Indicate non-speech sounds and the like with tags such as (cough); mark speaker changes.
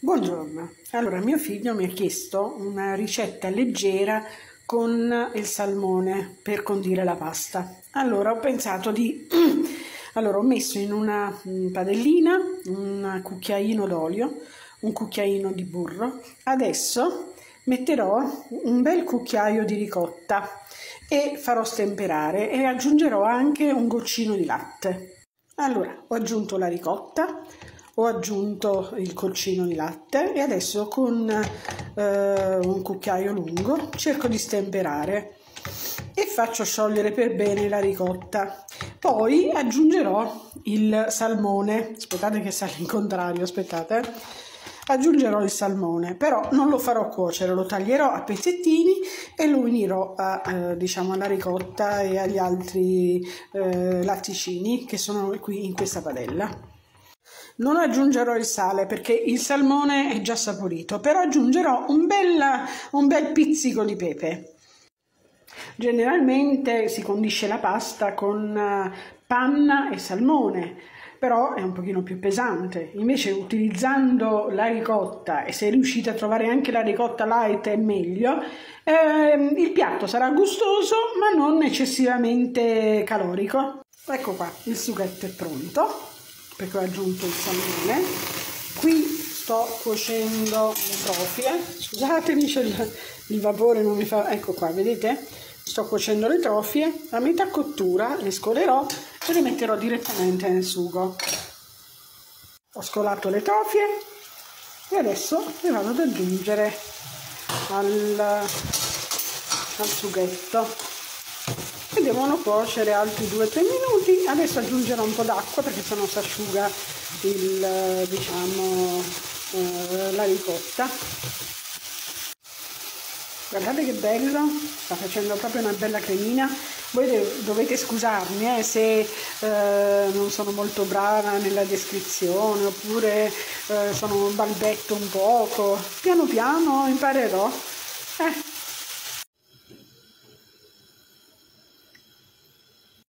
Speaker 1: Buongiorno, allora mio figlio mi ha chiesto una ricetta leggera con il salmone per condire la pasta. Allora ho pensato di... (clears throat) Allora ho messo in una padellina un cucchiaino d'olio, un cucchiaino di burro. Adesso metterò un bel cucchiaio di ricotta e farò stemperare e aggiungerò anche un goccino di latte. Allora ho aggiunto la ricotta, ho aggiunto il colcino di latte e adesso con eh, un cucchiaio lungo cerco di stemperare e faccio sciogliere per bene la ricotta. Poi aggiungerò il salmone, aspettate che sale in contrario, aspettate. Aggiungerò il salmone, però non lo farò cuocere, lo taglierò a pezzettini e lo unirò a, eh, diciamo alla ricotta e agli altri eh, latticini che sono qui in questa padella. Non aggiungerò il sale perché il salmone è già saporito, però aggiungerò un bel, un bel pizzico di pepe. Generalmente si condisce la pasta con eh, panna e salmone, però è un pochino più pesante. Invece utilizzando la ricotta, e se riuscite a trovare anche la ricotta light è meglio, eh, il piatto sarà gustoso ma non eccessivamente calorico. Ecco qua, il sughetto è pronto perché ho aggiunto il salmone. Qui sto cuocendo le trofie. Scusatemi c'è il, il vapore non mi fa ecco qua vedete? Sto cuocendo le trofie a metà cottura le scolerò e le metterò direttamente nel sugo. Ho scolato le trofie e adesso le vado ad aggiungere al, al sughetto devono cuocere altri 2-3 minuti. Adesso aggiungerò un po' d'acqua perché sennò si asciuga il, diciamo, eh, la ricotta. Guardate che bello sta facendo proprio una bella cremina. Voi dovete scusarmi eh, se eh, non sono molto brava nella descrizione oppure eh, sono balbetto un poco. Piano piano imparerò eh,